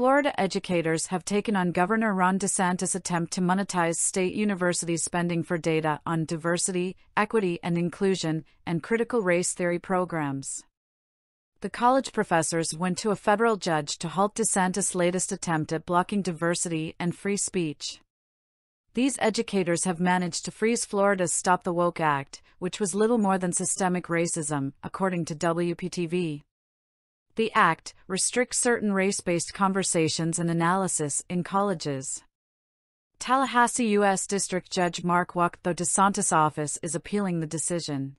Florida educators have taken on Governor Ron DeSantis' attempt to monetize state universities' spending for data on diversity, equity and inclusion, and critical race theory programs. The college professors went to a federal judge to halt DeSantis' latest attempt at blocking diversity and free speech. These educators have managed to freeze Florida's Stop the Woke Act, which was little more than systemic racism, according to WPTV. The Act restricts certain race based conversations and analysis in colleges. Tallahassee U.S. District Judge Mark Walker, the DeSantis office, is appealing the decision.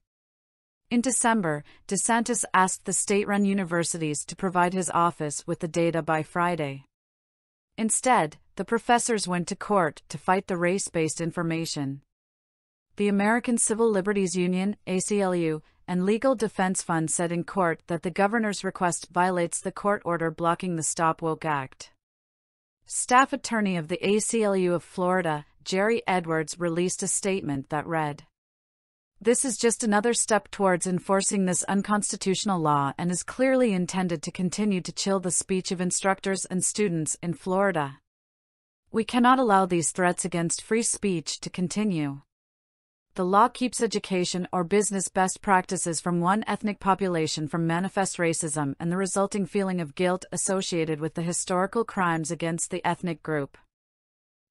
In December, DeSantis asked the state run universities to provide his office with the data by Friday. Instead, the professors went to court to fight the race based information. The American Civil Liberties Union, ACLU, and Legal Defense Fund said in court that the governor's request violates the court order blocking the Stop Woke Act. Staff attorney of the ACLU of Florida, Jerry Edwards, released a statement that read This is just another step towards enforcing this unconstitutional law and is clearly intended to continue to chill the speech of instructors and students in Florida. We cannot allow these threats against free speech to continue the law keeps education or business best practices from one ethnic population from manifest racism and the resulting feeling of guilt associated with the historical crimes against the ethnic group.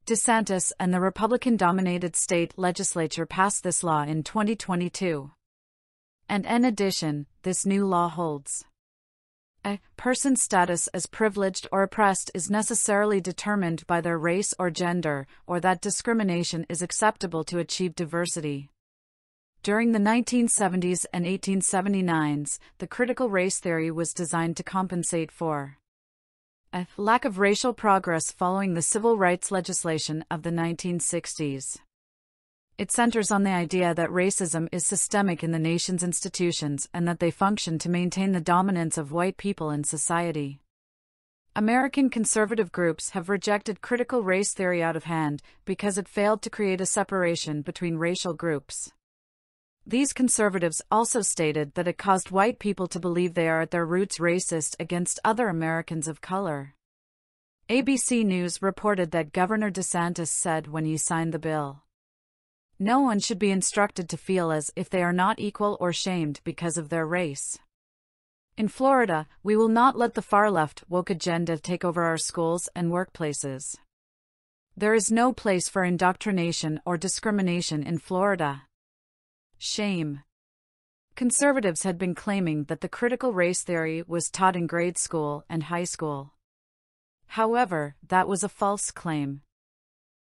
DeSantis and the Republican dominated state legislature passed this law in 2022. And in addition, this new law holds a person's status as privileged or oppressed is necessarily determined by their race or gender, or that discrimination is acceptable to achieve diversity. During the 1970s and 1879s, the critical race theory was designed to compensate for a lack of racial progress following the civil rights legislation of the 1960s. It centers on the idea that racism is systemic in the nation's institutions and that they function to maintain the dominance of white people in society. American conservative groups have rejected critical race theory out of hand because it failed to create a separation between racial groups. These conservatives also stated that it caused white people to believe they are at their roots racist against other Americans of color. ABC News reported that Governor DeSantis said when he signed the bill, no one should be instructed to feel as if they are not equal or shamed because of their race. In Florida, we will not let the far left woke agenda take over our schools and workplaces. There is no place for indoctrination or discrimination in Florida. Shame. Conservatives had been claiming that the critical race theory was taught in grade school and high school. However, that was a false claim.